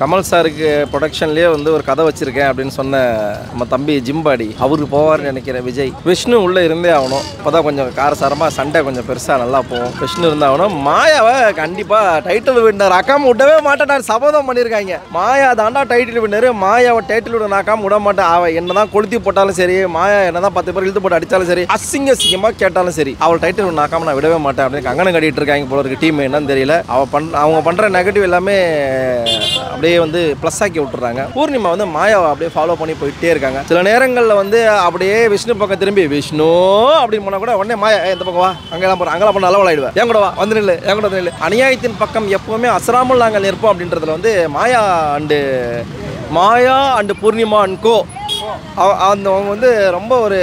கமல் சாருக்கு ப்ரொடக்ஷன்லேயே வந்து ஒரு கதை வச்சுருக்கேன் அப்படின்னு சொன்ன நம்ம தம்பி ஜிம்பாடி அவருக்கு போவார்னு நினைக்கிறேன் விஜய். விஷ்ணு உள்ளே இருந்தே ஆகணும். அப்போதான் கொஞ்சம் காரசாரமாக சண்டை கொஞ்சம் பெருசாக நல்லா போகும். விஷ்ணு இருந்தாகணும் மாயாவை கண்டிப்பாக டைட்டில் வின்னர் அக்காம விடவே மாட்டேன் நான் சபதம் பண்ணியிருக்காங்க மாயா தாண்டா டைட்டில் வின்னர் மாயாவை டைட்டில் விட நாக்காம விட மாட்டேன். அவள் என்னதான் கொளுத்தி போட்டாலும் சரி மாயா என்னதான் பத்து பேர் இழுத்து போட்டு அடித்தாலும் சரி அசிங்க அசிங்கமாக கேட்டாலும் சரி அவள் டைட்டில் நாக்காம நான் விடவே மாட்டேன் அப்படின்னு கங்கணம் கட்டிட்டு இருக்காங்க போல இருக்கு. டீம் என்னன்னு தெரியல. அவள் பண் அவங்க பண்ணுற நெகட்டிவ் எல்லாமே அப்படியே அப்படியே வந்து ப்ளஸ் ஆக்கி விட்டுறாங்க. பூர்ணிமா வந்து மாயாவை அப்படியே ஃபாலோ பண்ணி போயிட்டே இருக்காங்க. சில நேரங்களில் வந்து அப்படியே விஷ்ணு பக்கம் திரும்பி விஷ்ணு அப்படின்னு போனால் கூட உடனே மாயா எந்த இந்த பக்கம் வா. அங்கெல்லாம் போகிறேன் அங்கெல்லாம் போன அளவலாயிடுவேன் என் கூட வா. வந்து நில்லு. என் கூட வந்து நில்லு. அநியாயத்தின் பக்கம் எப்பவுமே அசராமல் நாங்கள் நிற்போம் அப்படின்றதுல வந்து Maya and Maya and Poornima and co அந்த அவங்க வந்து ரொம்ப ஒரு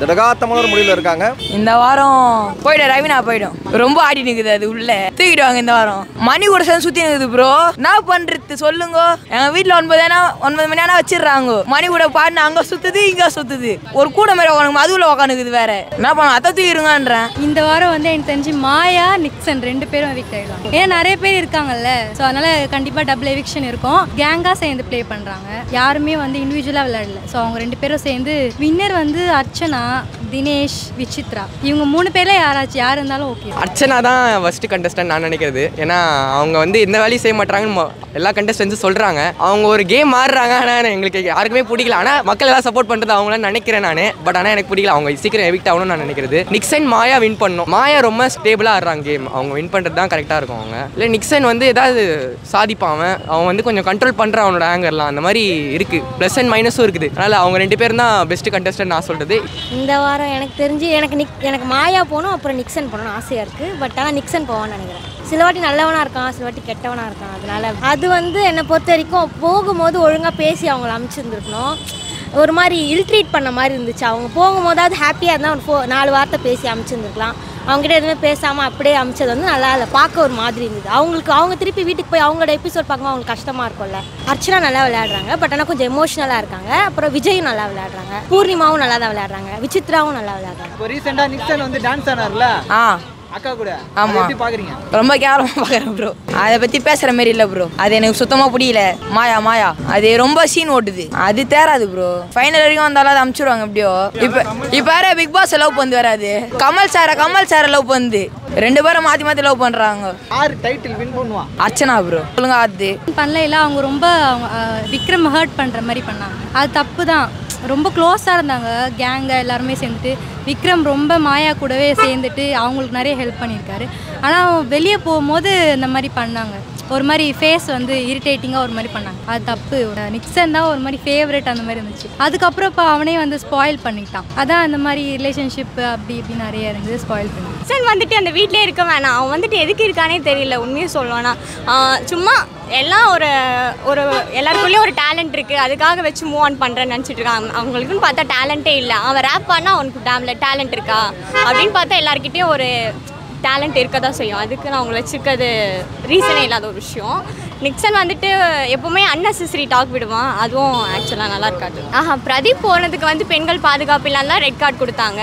திடகாத்தமான ஒரு முடிவில் இருக்காங்க. இந்த வாரம் போயிடும் ரவினா போயிடும் ரொம்ப ஆடி நிக்குது அது உள்ள. தூக்கிடுவாங்க இந்த வாரம். மணி கூட சேர்ந்து சுத்தி நிக்குது ப்ரோ என்ன பண்றது சொல்லுங்க. எங்க வீட்டுல ஒன்பது ஆனா ஒன்பது மணி ஆனா வச்சிடுறாங்க. மணி கூட பாடின அங்க சுத்துது இங்க சுத்துது. ஒரு கூட மாதிரி உட்காந்து அதுல உட்காந்துக்குது வேற. என்ன பண்ண அத்தை தூக்கிடுங்கன்றேன். இந்த வாரம் வந்து எனக்கு தெரிஞ்சு மாயா நிக்சன் ரெண்டு பேரும் எவிக்ட் ஆயிடுவாங்க ஏன்னா நிறைய பேர் இருக்காங்கல்ல. ஸோ அதனால கண்டிப்பாக டபுள் எவிக்ஷன் இருக்கும். கேங்காக சேர்ந்து ப்ளே பண்ணுறாங்க யாருமே வந்து இண்டிவிஜுவலாக விளையாடல. ஸோ அவங்க ரெண்டு பேரும் சேர்ந்து வின்னர் வந்து அர்ச்சனா தினேஷ் விசித்ரா. இவங்க மூணு பேர்ல யாராச்சும் யார் இருந்தாலும் ஓகே அர்ச்சனா தான் ஃபர்ஸ்ட் கண்டஸ்டன்ட் நான் நினைக்கிறது. ஏன்னா அவங்க வந்து எந்த வேலையும் செய்ய மாட்டாங்கன்னு எல்லா கண்டஸ்டன்ஸும் சொல்கிறாங்க அவங்க ஒரு கேம் ஆடுறாங்க. ஆனால் எங்களுக்கு யாருக்குமே பிடிக்கல. ஆனால் மக்கள் எல்லாம் சப்போர்ட் பண்ணுறது அவங்கள நினைக்கிறேன் நான். பட் ஆனால் எனக்கு பிடிக்கல. அவங்க சீக்கிரம் எவிக்ட் ஆகணும்னு நான் நினைக்கிறது. நிக்சன் மாயா வின் பண்ணும் மாயா ரொம்ப ஸ்டேபிளாக ஆடுறாங்க கேம் அவங்க வின் பண்ணுறது தான் கரெக்டாக இருக்கும் அவங்க. இல்லை நிக்சன் வந்து ஏதாவது சாதிப்பான் அவன். அவன் வந்து கொஞ்சம் கண்ட்ரோல் பண்ணுறான் அவனோட ஆங்கர்லாம் அந்த மாதிரி இருக்குது ப்ளஸ் அண்ட் மைனஸும் இருக்குது. அதனால் அவங்க ரெண்டு பேரும் தான் பெஸ்ட் கண்டஸ்டன்ட் நான் சொல்கிறது இந்த வாரம் எனக்கு தெரிஞ்சு எனக்கு நிக் எனக்கு மாயா போகணும் அப்புறம் நிக்சன் போகணும்னு ஆசையாக இருக்குது பட் ஆனால் நிக்சன் போவான்னு நினைக்கிறேன். சில வாட்டி நல்லவனாக இருக்கான் சில வாட்டி கெட்டவனாக இருக்கான். அதனால அது வந்து என்னை பொறுத்த வரைக்கும் போகும்போது ஒழுங்காக பேசி அவங்கள அனுப்பிச்சிருந்துருக்கணும் ஒரு மாதிரி இல்ட்ரீட் பண்ண மாதிரி இருந்துச்சு. அவங்க போகும்போதாவது ஹாப்பியாக இருந்தால் ஒரு ஃபோ நாலு வார்த்தை பேசி அமுச்சுருந்துருக்கலாம். அவங்ககிட்ட எதுவுமே பேசாமல் அப்படியே அமிச்சது வந்து நல்லா இல்லை. பார்க்க ஒரு மாதிரி இருந்தது. அவங்களுக்கு அவங்க திருப்பி வீட்டுக்கு போய் அவங்களோட எபிசோட் பார்க்கும்போது அவங்களுக்கு கஷ்டமாக இருக்கும்ல. அர்ச்சனா நல்லா விளையாடுறாங்க. பட் ஆனால் கொஞ்சம் எமோஷனலாக இருக்காங்க. அப்புறம் விஜயும் நல்லா விளையாடுறாங்க. பூர்ணிமாவும் நல்லா தான் விளையாடுறாங்க. விசித்ராவும் நல்லா விளையாடுறாங்க. இப்போ ரீசெண்டாக நிக்சன் வந்து டான்ஸ் ஆனார்ல? ஆ. அக்கா கூட ஆமா. எப்படி பார்க்குறீங்க ரொம்ப கேவலமா பாக்குறேன் ப்ரோ அதை பத்தி பேசுற மாதிரி இல்ல ப்ரோ அது எனக்கு சுத்தமா பிடிக்கல மாயா மாயா. அது ரொம்ப சீன் ஓட்டுது. அது தேராது ப்ரோ ஃபைனல் வரைக்கும் வந்தாலும் அதை அமுச்சிடுவாங்க எப்படியோ. இப்ப இப்ப வேற பிக் பாஸ் லவ் பண்ணு வராது. கமல் சார கமல் சார லவ் பண்ணுது ரெண்டு பேரும் மாத்தி மாத்தி லவ் பண்றாங்க. யார் டைட்டில் வின் பண்ணுவான் அர்ச்சனா ப்ரோ சொல்லுங்க அது பண்ணல இல்லை அவங்க ரொம்ப விக்ரம் ஹர்ட் பண்ணுற மாதிரி பண்ணாங்க. அது தப்பு தான் ரொம்ப க்ளோஸாக இருந்தாங்க. கேங்க எல்லாருமே சேர்ந்துட்டு விக்ரம் ரொம்ப மாயா கூடவே சேர்ந்துட்டு அவங்களுக்கு நிறைய ஹெல்ப் பண்ணியிருக்காரு. ஆனால் வெளியே போகும்போது இந்த மாதிரி பண்ணாங்க. ஒரு மாதிரி ஃபேஸ் வந்து இரிட்டேட்டிங்காக ஒரு மாதிரி பண்ணாங்க. அது தப்பு. நிக்சன் தான் ஒரு மாதிரி ஃபேவரட் அந்த மாதிரி இருந்துச்சு. அதுக்கப்புறம் இப்போ அவனே வந்து ஸ்பாயில் பண்ணிட்டான். அதான் அந்த மாதிரி ரிலேஷன்ஷிப் அப்படி இப்படி நிறைய இருந்தது ஸ்பாயில் பண்ணி. நிக்சன் வந்துட்டு அந்த வீட்டிலே இருக்க வேணாம். அவன் வந்துட்டு எதுக்கு இருக்கானே தெரியல உண்மையை சொல்லுவானா. சும்மா எல்லாம் ஒரு ஒரு எல்லாருக்குள்ளேயும் ஒரு டேலண்ட் இருக்குது அதுக்காக வச்சு மூவ் ஆன் பண்ணுறேன்னு நினச்சிட்டு இருக்கான் அவங்களுக்குன்னு பார்த்தா டேலண்ட்டே இல்லை. அவன் ரேப் பண்ணால் அவனுக்கு டேம்ல டேலண்ட் இருக்கா? அப்படின்னு பார்த்தா எல்லாருக்கிட்டேயும் ஒரு டேலண்ட் இருக்க தான் செய்யும். அதுக்கு நான் அவங்கள வச்சுருக்கிறது ரீசனே இல்லாத ஒரு விஷயம். நிக்சன் வந்துட்டு எப்போவுமே அன்னெசரி டாக் விடுவான். அதுவும் ஆக்சுவலாக நல்லா இருக்காது. ஆஹா பிரதீப் போனதுக்கு வந்து பெண்கள் பாதுகாப்பு இல்லாமல் தான் ரெட் கார்டு கொடுத்தாங்க.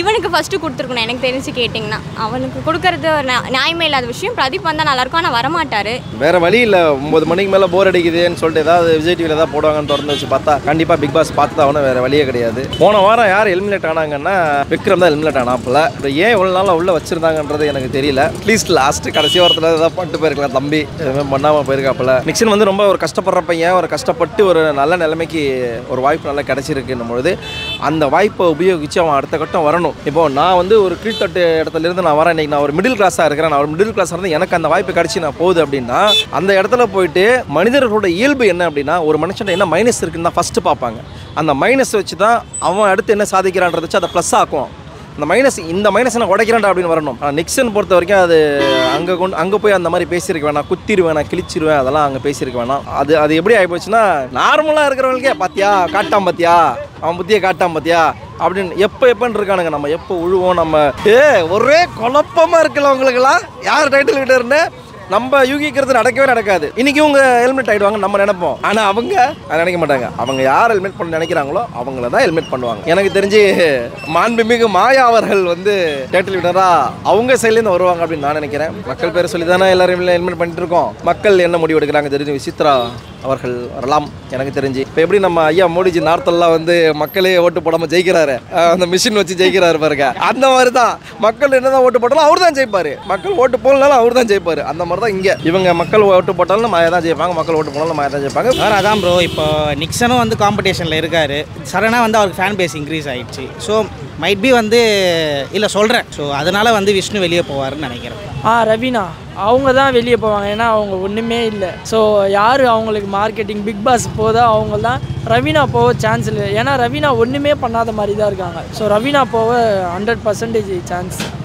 இவனுக்கு ஃபஸ்ட்டு கொடுத்துருக்கணும் எனக்கு தெரிஞ்சு கேட்டிங்கன்னா. அவனுக்கு கொடுக்கறது ஒரு நியாயமே இல்லாத விஷயம். பிரதீப் வந்தால் நல்லாயிருக்கும் ஆனால் வரமாட்டார். வேறு வழி இல்லை. ஒம்பது மணிக்கு மேலே போர் அடிக்குதுன்னு சொல்லிட்டு ஏதாவது விஜய் டிவியில் ஏதாவது போடுவாங்கன்னு திறந்து வச்சு பார்த்தா கண்டிப்பாக பிக் பாஸ் பார்த்து தான் வேற வழியே கிடையாது. போன வாரம் யார் எலிமினேட் ஆனாங்கன்னா விக்ரம் தான் எலிமினேட் ஆனாப்புல. இப்போ ஏன் இவ்வளோ நாளாக உள்ளே வச்சிருந்தாங்கன்றது எனக்கு தெரியல. அட்லீஸ்ட் லாஸ்ட்டு கடைசி வாரத்தில் ஏதாவது பட்டு போயிருக்கலாம் தம்பி. எதுவுமே பண்ணாமல் இருக்காப்புல. நிக்சன் வந்து ரொம்ப ஒரு கஷ்டப்படுற பையன். ஒரு கஷ்டப்பட்டு ஒரு நல்ல நிலைமைக்கு ஒரு வாய்ப்பு நல்லா கிடச்சிருக்குன்னும் பொழுது அந்த வாய்ப்பை உபயோகித்து அவன் அடுத்த கட்டம் வரணும். இப்போ நான் வந்து ஒரு கீழ்த்தட்டு இடத்துல இருந்து நான் வரேன். இன்றைக்கி நான் ஒரு மிடில் கிளாஸாக இருக்கிறேன். நான் ஒரு மிடில் கிளாஸாக இருந்து எனக்கு அந்த வாய்ப்பு கிடச்சி நான் போகுது அப்படின்னா அந்த இடத்துல போயிட்டு மனிதர்களோட இயல்பு என்ன அப்படின்னா ஒரு மனுஷன் என்ன மைனஸ் இருக்குன்னு தான் ஃபஸ்ட்டு பார்ப்பாங்க. அந்த மைனஸ் வச்சு தான் அவன் அடுத்து என்ன சாதிக்கிறான்றத வச்சு அதை ப்ளஸ் ஆக்குவான். அந்த மைனஸ் இந்த மைனஸ் நான் உடைக்கிறேன்டா அப்படின்னு வரணும். ஆனால் நிக்சன் பொறுத்த வரைக்கும் அது அங்கே கொண்டு அங்கே போய் அந்த மாதிரி பேசியிருக்க வேணாம். குத்திடுவேன் நான் கிழிச்சிருவேன் அதெல்லாம் அங்கே பேசியிருக்க வேணாம். அது அது எப்படி ஆகி போச்சுன்னா நார்மலாக இருக்கிறவங்களுக்கே பார்த்தியா காட்டாம் பார்த்தியா அவன் புத்தியை காட்டாம் பார்த்தியா அப்படின்னு எப்போ எப்போன்னு இருக்கானுங்க. நம்ம எப்போ உழுவோம் நம்ம ஏ ஒரே குழப்பமாக இருக்குல்ல அவங்களுக்கெல்லாம் யார் டைட்டில் விட்டர்னு நம்ம யூகிக்கிறது நடக்கவே நடக்காது. இன்னைக்கு இவங்க ஹெல்மெட் ஆயிடுவாங்க நம்ம நினைப்போம். ஆனா அவங்க அதை நினைக்க மாட்டாங்க. அவங்க யார் ஹெல்மெட் பண்ண நினைக்கிறாங்களோ அவங்கள தான் ஹெல்மெட் பண்ணுவாங்க. எனக்கு தெரிஞ்சு மாண்புமிகு மாயா அவர்கள் வந்து டேட்டில் வினரா அவங்க சைட்லேருந்து வருவாங்க அப்படின்னு நான் நினைக்கிறேன். மக்கள் பேர் சொல்லி தானே எல்லாரும் ஹெல்மெட் பண்ணிட்டு இருக்கோம். மக்கள் என்ன முடிவு எடுக்கிறாங்க தெரிஞ்சு விசித்ரா அவர்கள் வரலாம் எனக்கு தெரிஞ்சு. இப்போ எப்படி நம்ம ஐயா மோடிஜி நார்த்தெல்லாம் வந்து மக்களே ஓட்டு போடாம ஜெயிக்கிறாரு? அந்த மிஷின் வச்சு ஜெயிக்கிறாரு பாருங்க. அந்த மாதிரி தான் மக்கள் என்னதான் ஓட்டு போட்டாலும் அவர் தான் ஜெயிப்பாரு. மக்கள் ஓட்டு போடலாம் அவர் தான் ஜெயிப்பாரு. அந்த மாதிரி தான் இங்க. இவங்க மக்கள் ஓட்டு போட்டாலும் மாயா தான் ஜெயிப்பாங்க. மக்கள் ஓட்டு போனாலும் மாயா தான் ஜெயிப்பாங்க. வேறு அதான் ப்ரோ இப்போ நிக்சனும் வந்து காம்படிஷனில் இருக்கார். சடனாக வந்து அவருக்கு ஃபேன் பேஸ் இன்க்ரீஸ் ஆயிடுச்சு. ஸோ மைட் பி வந்து இல்லை சொல்கிறேன் ஸோ அதனால வந்து விஷ்ணு வெளியே போவாருன்னு நினைக்கிறேன். ஆ ரவீனா அவங்க தான் வெளியே போவாங்க. ஏன்னா அவங்க ஒன்றுமே இல்லை. ஸோ யார் அவங்களுக்கு மார்க்கெட்டிங் பிக் பாஸ் போதோ அவங்க தான் ரவீனா போக சான்ஸ் இல்லை. ஏன்னா ரவீனா ஒன்றுமே பண்ணாத மாதிரி தான் இருக்காங்க. ஸோ ரவீனா போக ஹண்ட்ரட் பர்சன்டேஜ் சான்ஸ்